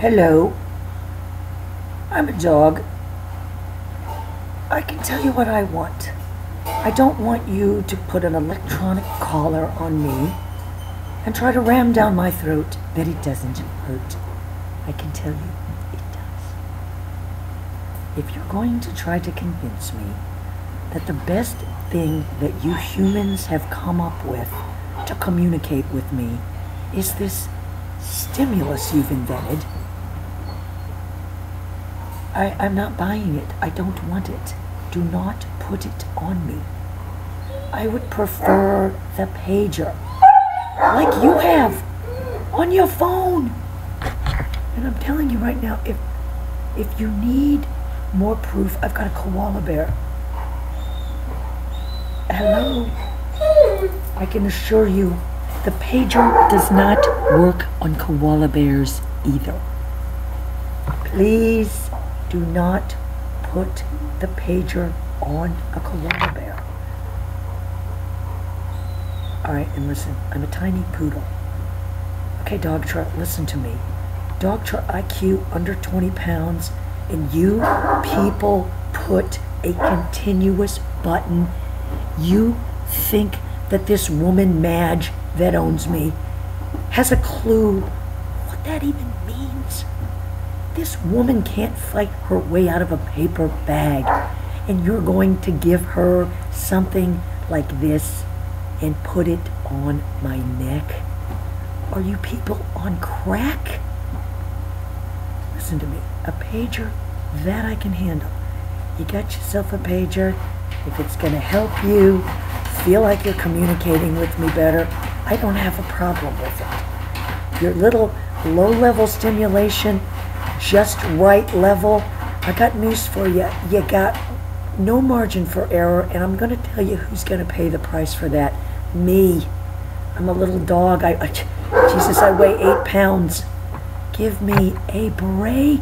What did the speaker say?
Hello. I'm a dog. I can tell you what I want. I don't want you to put an electronic collar on me and try to ram down my throat that it doesn't hurt. I can tell you it does. If you're going to try to convince me that the best thing that you humans have come up with to communicate with me is this stimulus you've invented, I, I'm not buying it. I don't want it. Do not put it on me. I would prefer the pager, like you have on your phone. And I'm telling you right now, if if you need more proof, I've got a koala bear. Hello. I can assure you, the pager does not work on koala bears either. Please do not put the pager on a koala bear. All right, and listen, I'm a tiny poodle. Okay, Dogtra, listen to me. Dogtra IQ under 20 pounds, and you people put a continuous button. You think that this woman, Madge, that owns me, has a clue what that even means? This woman can't fight her way out of a paper bag, and you're going to give her something like this and put it on my neck? Are you people on crack? Listen to me. A pager, that I can handle. You got yourself a pager. If it's going to help you feel like you're communicating with me better, I don't have a problem with it. Your little low level stimulation, just right level, I got news for you. You got no margin for error, and I'm going to tell you who's going to pay the price for that. Me. I'm a little dog. I, I Jesus, I weigh eight pounds. Give me a break.